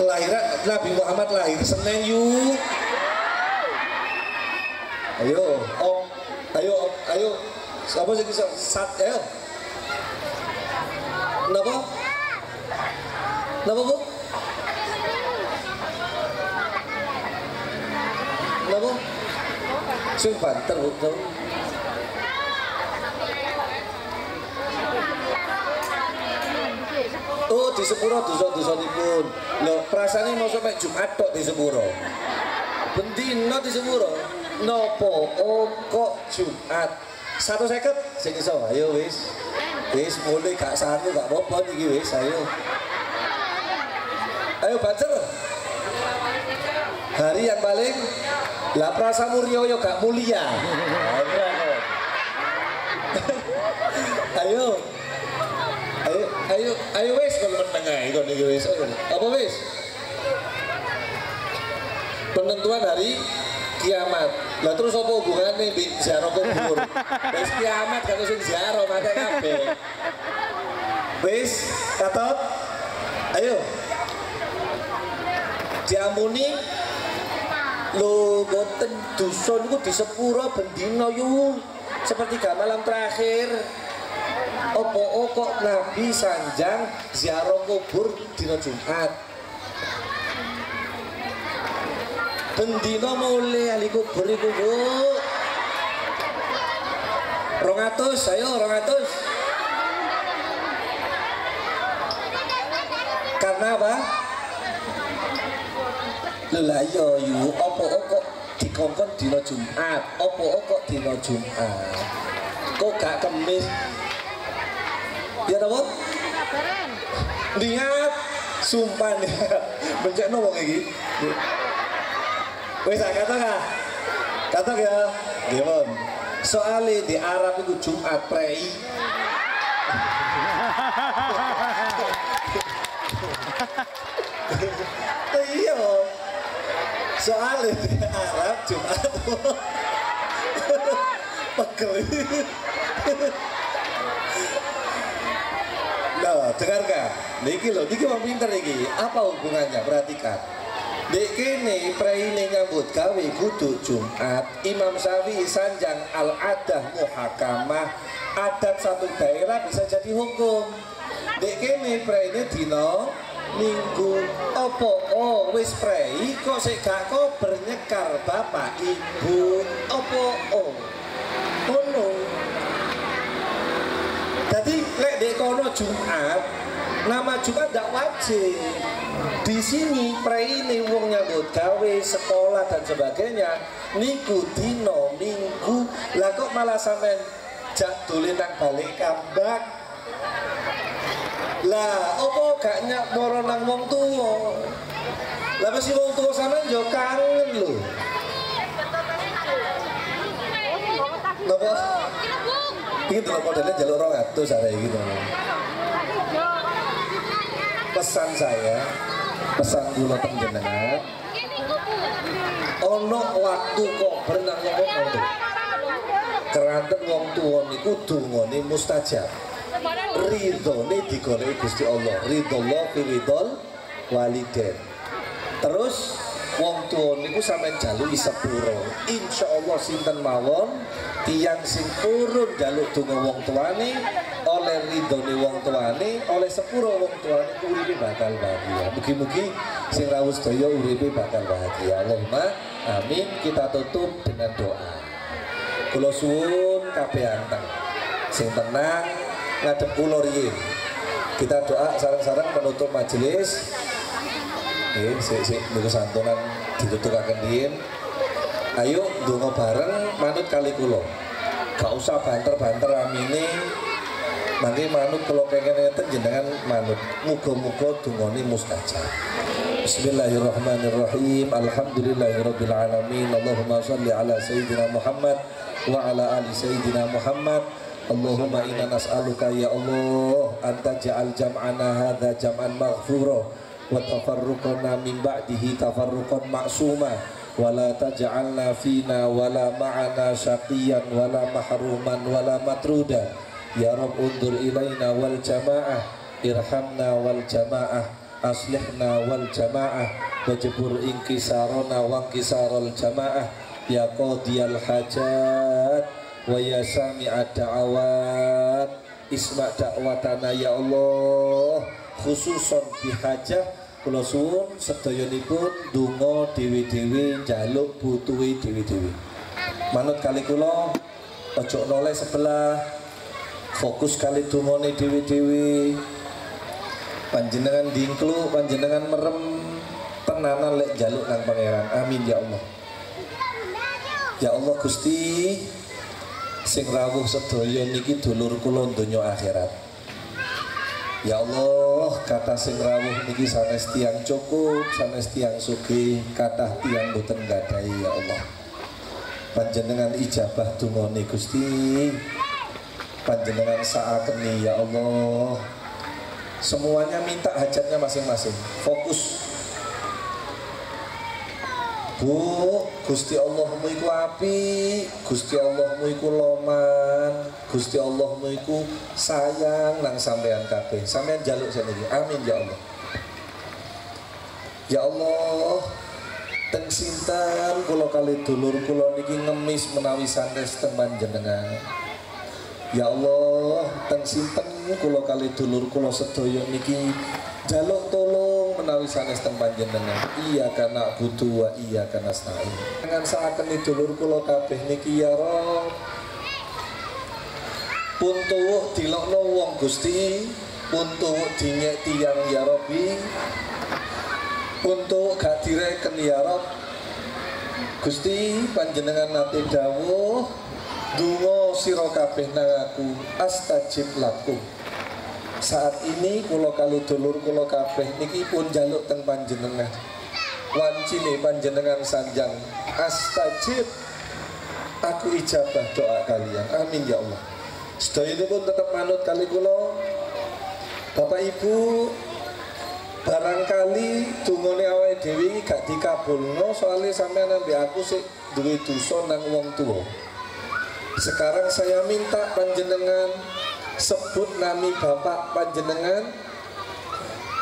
Speaker 1: kelahiran Nabi Muhammad lahir Senin yuk. Ayo, Om. Ayo. Ayo. Siapa sih bisa? Sat, ayo. Kenapa? Kenapa bu? Kenapa? Sing banter. Kenapa? Oh di sepuro dosa dosa pun. Lo perasaannya mau sampai Jumat tok di sepuro. Bendino di sepuro. Nopo oh kok Jumat. Satu seket sing iso ayo wis. Wis mulai gak sanggup gak apa-apa niki wis ayo. Ayo banter. Hari yang paling lah prasamuryo yo gak mulia. ayo. Ayo, ayo, ayo wis kon meneng ae kon iki wis. Apa wis? Penentuan hari kiamat. Lah terus apa hubungannya di ziarah kubur? Wis kiamat kan sing ziarah mate kabeh. Wis, katot. Ayo. Diamuni. Lho, boten dusun ku di sepuro bendino yu seperti malam terakhir. Opo kok Nabi Sanjang ziarah kubur dina Jumat? Bendino mulai ahli kubur iku bu. Rongatus ayo rongatus karena apa? Lah iya yu, opo kok dikongkon dina Jumat? Opo kok dina Jumat? Kok gak kemis? Ya napa? Niat sumpah niat. [LAUGHS] Bencana wong iki. Wis kata ka? Kata ya. Gimon. Soalnya di Arab itu Jumat prei. [LAUGHS] iya soalnya di Arab Jumat pegel Nah, dengarkan. Niki loh, niki wong pinter iki. Apa hubungannya? Perhatikan. Dek kene preine nyambut gawe kudu Jumat. Imam Syafi'i sanjang al-adah muhakamah. Adat satu daerah bisa jadi hukum. Dek kene preine dino minggu opo oh wis prei. Kok sik gak kok bernyekar bapak ibu? Opo oh. Ono. Jadi lek dek kono Jumat nama Jumat tidak wajib. Di sini prei ini wong nyambut gawe sekolah dan sebagainya. Niku dino minggu. Lah kok malah sampean jak dolen balik kambak lah opo gak nyak moro nang wong tuwa lah pasti wong tuwa sampean yo kangen lho Napa? Iki delok modelnya jalur atus arek iki to. Pesan saya, pesan kula panjenengan, ono waktu kok berenang wong tuwa. Keranten wong tuwa niku dungane mustajab. Ridhone digoleki Gusti Allah. Ridho Allah fi ridhol waliden. Terus wong tua niku sampean jaluki sepuro. Insya Allah sinten mawon tiang sing turun jaluk donga wong tuane oleh ridhone wong tuane oleh sepuro wong tuane uripe bakal bahagia. Mugi-mugi sing rawuh sedaya uripe bakal bahagia. Allahumma amin. Kita tutup dengan doa. Kula suwun kabeh anteng. Sing tenang ngadep kula riyin. Kita doa sareng-sareng menutup majelis. Nggih, sik sik niku santunan ditutukaken riyin. Ayo ndonga bareng manut kali kula. Gak usah banter-banter amine. Mangke manut kalau pengen ngeten jenengan manut. Muga-muga dungane mustajab. Bismillahirrahmanirrahim. Alhamdulillahirabbil alamin. Allahumma shalli ala sayyidina Muhammad wa ala ali sayyidina Muhammad. Allahumma inna nas'aluka ya Allah anta ja'al jam'ana hadza jam'an maghfura wa tafarruqana min ba'dihi tafarruqan ma'suma wa la taj'alna fina wa la ma'ana syaqiyan wa la mahruman wa la matruda. Ya rab undur ilaina wal jamaah irhamna wal jamaah aslihna wal jamaah wajibur inkisarona wa kisarul jamaah. Ya qadiyal hajat wa ya sami'ad da'awat isma da'watana ya Allah. Khususon bihajah kula suwun sedayanipun donga dewi-dewi jaluk butuhi dewi-dewi. Manut kali kula ojo noleh sebelah fokus kali dungane dewi-dewi. Panjenengan dingklu panjenengan merem tenanan lek jaluk nang pangeran. Amin ya Allah. Ya Allah Gusti sing rawuh sedaya niki dulur kula donya akhirat Ya Allah, kata sing rawuh niki sanes tiang cukup, sanes tiang sugih, kata tiang boten gadai ya Allah. Panjenengan ijabah dungane Gusti. Panjenengan saakeni ya Allah semuanya minta hajatnya masing-masing fokus Bu, Gusti Allahmu iku api, Gusti Allahmu iku loman, Gusti Allahmu iku sayang nang sampean kabeh. Sampean jaluk seniki. Amin ya Allah. Ya Allah, teng sinten kula kali dulur kula niki ngemis menawi sandes teng panjenengan. Ya Allah, teng sinten kula kali dulur kula sedaya niki jaluk tolong menawi sanes panjenengan. Iya kana butuh wa iya kana nasta'in. Dengan saaken dulur kula kabeh niki ya Rob. Pun tuwuh dilokno wong Gusti, pun tuwuh dinyek tiyang ya Rabbi. Pun gak direken ya Rob. Gusti panjenengan nate dawuh Dungo siro kabeh nang aku astajib lakum saat ini kulo kali dulur kulo kabeh niki pun jaluk teng panjenengan. Wancine panjenengan sanjang astajib aku ijabah doa kalian. Amin ya Allah. Sedaya itu pun tetap manut kali kulo Bapak Ibu barangkali dungone awake dhewe gak dikabulno soalnya sampean nanti aku sih duwe dosa nang wong tua sekarang saya minta panjenengan sebut nami bapak panjenengan.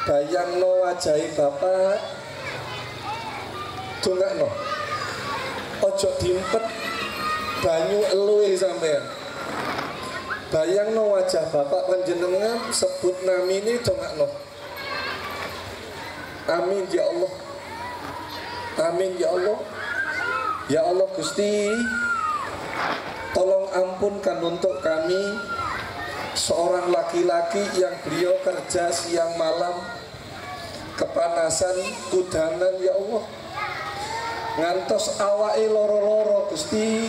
Speaker 1: Bayang no wajahi bapak. Tungak no. Ojo dimpet. Banyu elue sampean. Bayang no wajah bapak panjenengan sebut nami ini tungak no. Amin ya Allah. Amin ya Allah. Ya Allah Gusti Tolong ampunkan untuk kami seorang laki-laki yang beliau kerja siang malam kepanasan kudanan ya Allah. Ngantos awake loro-loro Gusti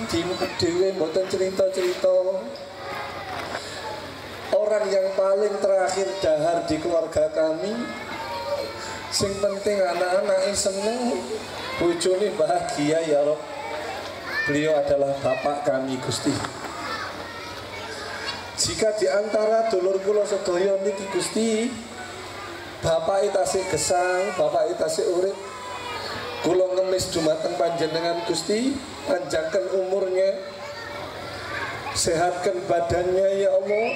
Speaker 1: dhewe mboten cerita-cerita. Orang yang paling terakhir dahar di keluarga kami sing penting anak-anak seneng bojone bahagia ya Rob Beliau adalah Bapak kami Gusti. Jika di antara dulur kula sedaya niki Gusti, Bapak itasik gesang, Bapak itasik urip, kula ngemis dumateng panjenengan Gusti, panjangkan umurnya, sehatkan badannya ya Allah.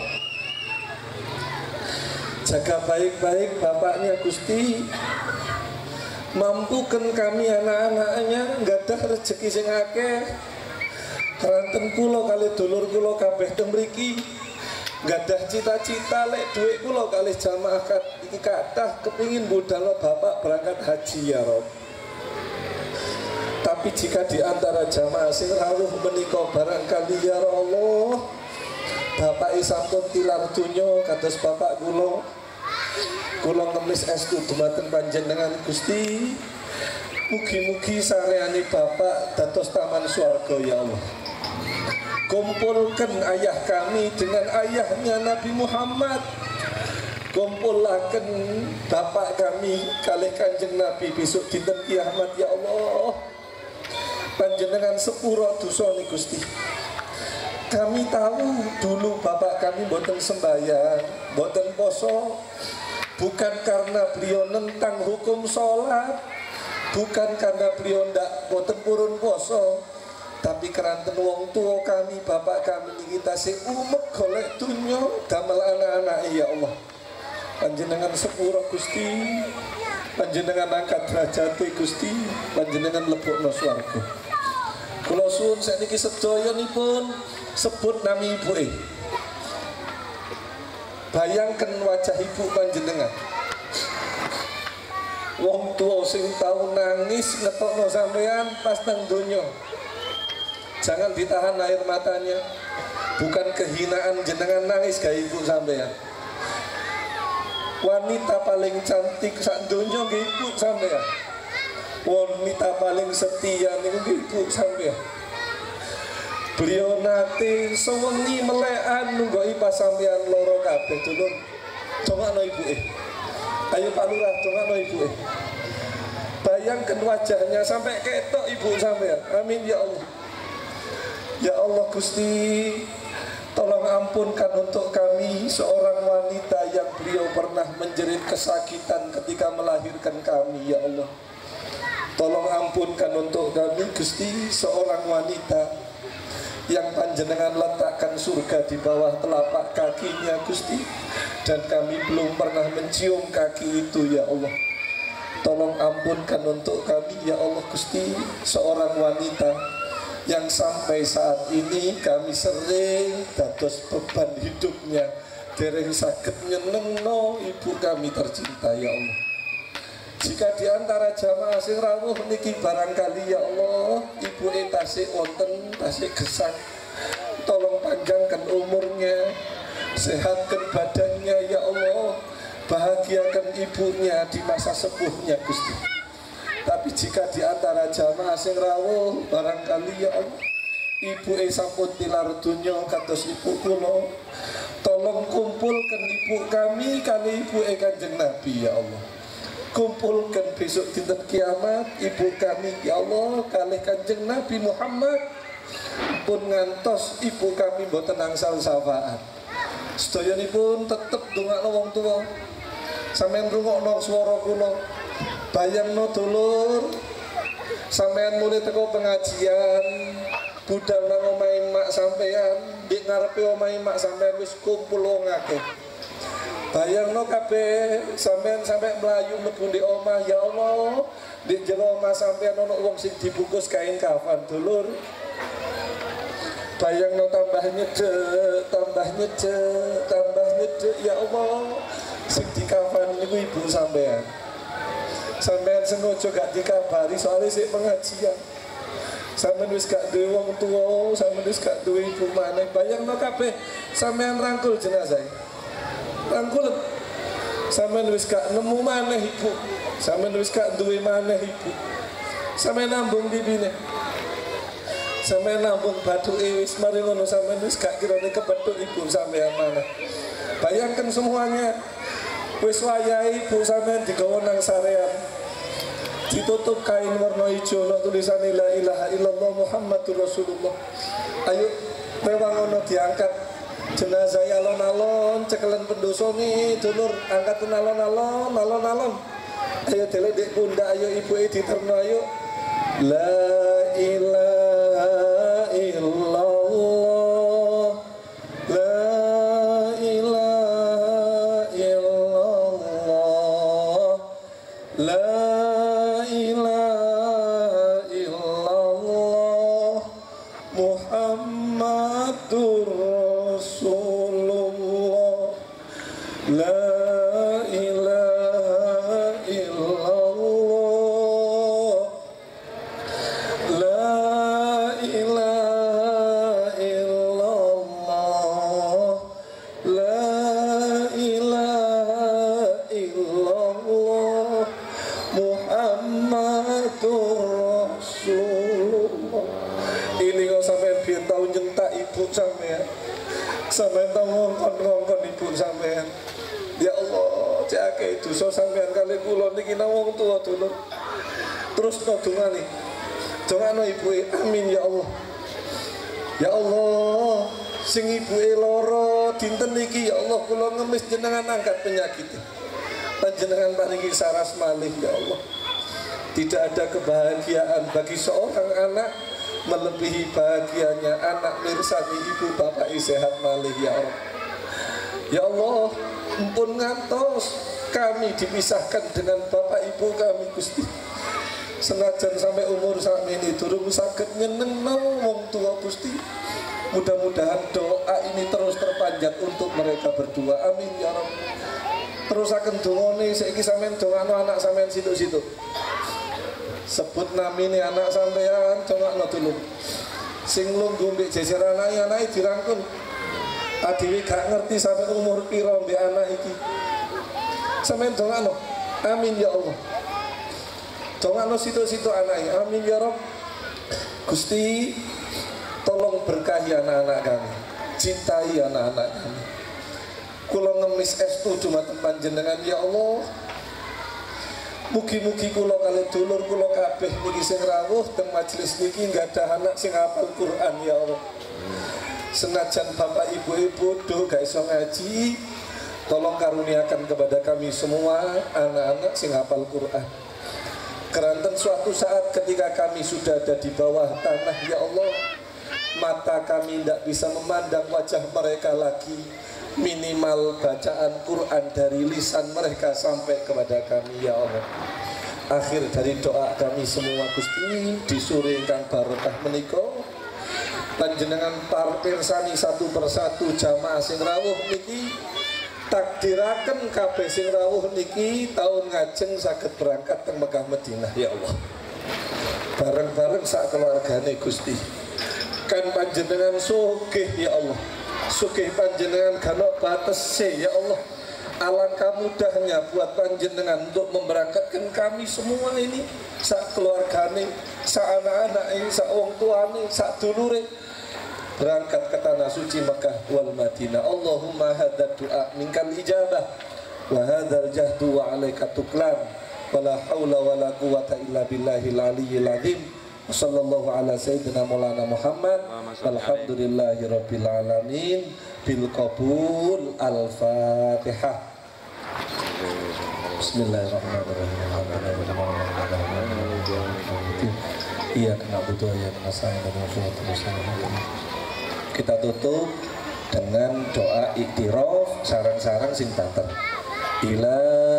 Speaker 1: Jaga baik-baik bapaknya Gusti, mampukan kami anak-anaknya nggak ada rezeki sing akeh. Keranten kulo kali dulur kulo kabeh temriki nggak ada cita-cita lek duit kulo kali jamaah iki kathah kepingin budal bapak berangkat haji ya Rob tapi jika di antara jamaah sing rawuh menika barangkali ya Allah Bapak isampun tilar dunyo kados bapak kulo Kula ngemis estu dumateng panjenengan Gusti. Mugi-mugi sareane Bapak dados taman swarga ya Allah. Kumpulkan ayah kami dengan ayahnya Nabi Muhammad. Kumpulakan bapak kami kali kanjeng Nabi besok dinten kiamat ya Allah. Panjenengan sepuro dosa nih Gusti. Kami tahu dulu bapak kami boten sembahyang boten poso. Bukan karena beliau nentang hukum sholat bukan karena beliau ndak boten purun poso tapi keranten wong tua kami bapak kami kita si umek golek dunyo damel anak-anak ya Allah. Panjenengan sepuro Gusti. Panjenengan angkat derajat Gusti. Panjenengan lebokno swarga. Kula suwun sakniki sedaya nipun sebut nami ibu eh bayangkan wajah ibu panjenengan. Wong tua sing tau nangis ngetokno sampean pas nang donya jangan ditahan air matanya. Bukan kehinaan jenengan nangis gak ibu sampean. Wanita paling cantik sak donya ibu sampean. Wanita paling setia niku ibu sampean. Beliau nate sewengi melekan nunggu pas sampean loro kabeh dulur. No ibu eh. Ayo Pak Lurah no ibu eh. Bayangkan wajahnya sampai ketok ibu sampean. Amin ya Allah ya Allah Gusti Tolong ampunkan untuk kami seorang wanita yang beliau pernah menjerit kesakitan ketika melahirkan kami ya Allah. Tolong ampunkan untuk kami Gusti seorang wanita yang panjenengan letakkan surga di bawah telapak kakinya Gusti dan kami belum pernah mencium kaki itu ya Allah. Tolong ampunkan untuk kami ya Allah Gusti seorang wanita yang sampai saat ini kami sering dados beban hidupnya. Dereng sakit nyenengno ibu kami tercinta ya Allah. Jika di antara jamaah sing rawuh niki barangkali ya Allah ibu tasik wonten tasik gesang. Tolong panjangkan umurnya sehatkan badannya ya Allah. Bahagiakan ibunya di masa sepuhnya Gusti tapi jika di antara jamaah sing rawuh barangkali ya ibu e sampun tilar dunya kados ibu kula tolong kumpulkan ibu kami kali ibu e kanjeng Nabi ya Allah. Kumpulkan besok dinten kiamat ibu kami ya Allah kali kanjeng Nabi Muhammad pun ngantos ibu kami boten angsal syafaat. Sedayanipun tetep dongakno wong tua sampeyan rungokno swara kula bayang no dulur sampean mulai teko pengajian budal nang omahe mak sampean di ngarepe omahe mak sampean wis kumpul wong akeh. Bayang no kabeh sampean sampai melayu mlebu di omah ya Allah di jero omah sampean ono wong sing dibungkus kain kafan dulur. Bayang no tambah nyedek tambah nyedek tambah nyedek ya Allah sing di kafan niku ibu sampean sampean sengaja gak dikabari soalnya sih pengajian. Sampean wis gak duwe wong tuwa sampean wis gak duwe ibu maneh. Bayangno kabeh sampean rangkul jenazah rangkul. Sampean wis gak nemu maneh ibu. Sampean wis gak duwe maneh ibu. Sampean nambung bibine. Sampean nambung batu wis mari ngono sampean wis gak kirane kepethuk ibu sampean mana bayangkan semuanya. Wis wayahe ibu sampean digawa nang sarean ditutup kain warna hijau no tulisan la ilaha illallah muhammadur rasulullah. Ayo memang ono diangkat jenazah alon-alon cekelan pendoso nih dulur angkat alon-alon alon-alon. Ayo tele dek bunda ayo ibu e diterno ayo. La ilaha Muhammadur Rasulullah. La tidak ada kebahagiaan bagi seorang anak melebihi bahagianya. Anak mirsani ibu bapak sehat malih ya Allah. Ya Allah ampun ngantos kami dipisahkan dengan bapak ibu kami Gusti. Senajan sampai umur saat ini turun sakit nyeneng wong tua Gusti. Mudah-mudahan doa ini terus terpanjat untuk mereka berdua. Amin ya Rabb terus akan dongone saiki sampean dongano anak sampean situ-situ sebut namine anak sampean dongakno dulu. Sing lungguh mbek jejer anake anake dirangkul. Adiwi gak ngerti sampai umur piro mbek anak iki. Sampean dongakno amin ya Allah. Dongakno situ-situ anake amin ya Rabb Gusti tolong berkahi anak-anak kami. Cintai anak-anak kami. Kula ngemis estu dumateng panjenengan ya Allah Mugi-mugi kula kali dulur kula kabeh niki sing rawuh teng majelis niki nggak ada anak sing hafal Quran ya Allah. Senajan bapak ibu-ibu do gak iso ngaji, tolong karuniakan kepada kami semua anak-anak sing hafal Quran. Keranten suatu saat ketika kami sudah ada di bawah tanah ya Allah, mata kami tidak bisa memandang wajah mereka lagi minimal bacaan Quran dari lisan mereka sampai kepada kami ya Allah. Akhir dari doa kami semua Gusti disuringkan barokah meniko panjenengan parpirsani satu persatu jamaah sing rawuh niki takdiraken kabeh sing rawuh niki tahun ngajeng saged berangkat ke Mekah Madinah ya Allah. Bareng-bareng sak keluargane Gusti. Kan panjenengan sugih ya Allah sugih panjenengan kanok batas ya Allah. Alangkah mudahnya buat panjenengan untuk memberangkatkan kami semua ini. Sak keluargane sak anak-anak ini sak wong tuane sak dulure. Berangkat ke tanah suci Mekah wal Madinah. Allahumma hadad doa minkal ijabah. Wa hadzal jahdu wa alaika tuklan. Wala haula wala quwata illa billahil aliyyil azim Sallallahu ala sayyidina maulana Muhammad. Alhamdulillahi rabbil alamin. Bil qabul Al-Fatihah. Bismillahirrahmanirrahim. Iya kena butuh ya kena sayang dan Kita tutup dengan doa iktiraf sarang-sarang sing banter Ilahi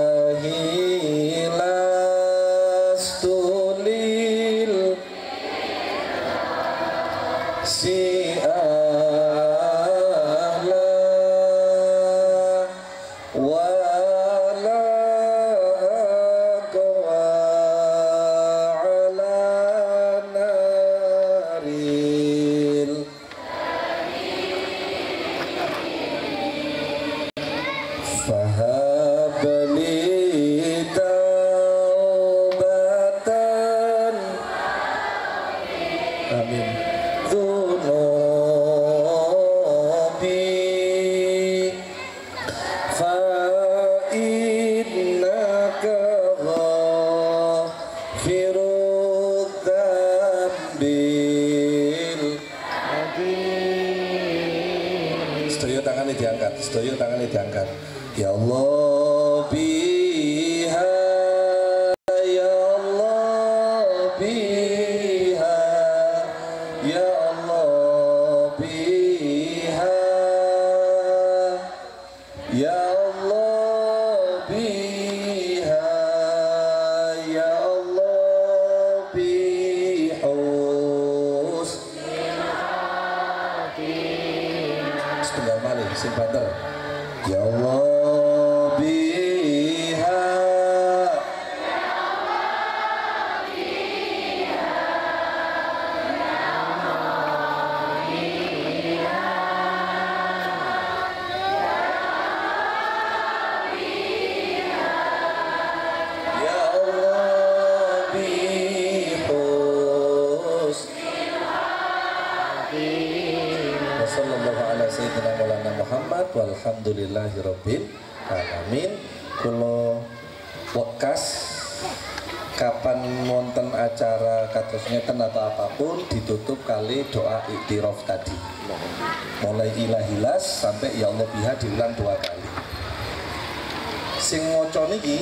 Speaker 1: walhamdulillahi rabbil alamin. Kula wekas kapan wonten acara kados ngeten atau apa pun ditutup kali doa iktiraf tadi. Mulai ilahilas sampai ya Allah biha diulang dua kali. Sing ngoco niki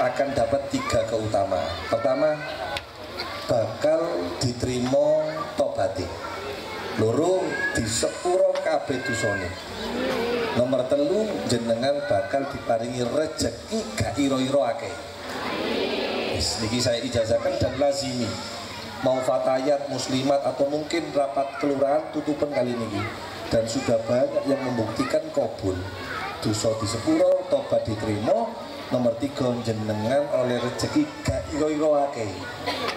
Speaker 1: akan dapat tiga keutamaan pertama bakal diterima tobati loro di sepuro kabeh dosane nomor telu jenengan bakal diparingi rejeki gak iro-iro niki saya ijazahkan dan lazimi. Mau fatayat muslimat atau mungkin rapat kelurahan tutupan kali ini dan sudah banyak yang membuktikan kabul. Dosa di sepuro tobat diterima. Nomor tiga jenengan oleh rezeki gak iro-iro akeh.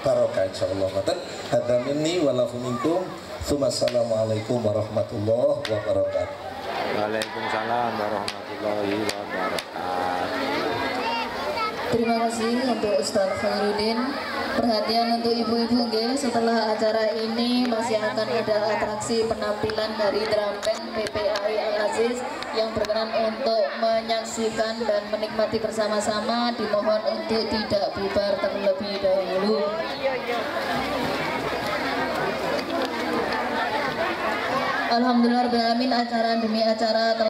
Speaker 1: Barokah insyaallah. Ngoten. Hadam ini walafu minkum. Assalamualaikum warahmatullahi wabarakatuh
Speaker 2: Waalaikumsalam warahmatullahi wabarakatuh.
Speaker 3: Terima kasih untuk Ustaz Khairuddin. Perhatian untuk ibu-ibu setelah acara ini masih akan ada atraksi penampilan dari drum band PPAI Al Aziz yang berkenan untuk menyaksikan dan menikmati bersama-sama. Dimohon untuk tidak bubar terlebih dahulu. Alhamdulillah acara demi acara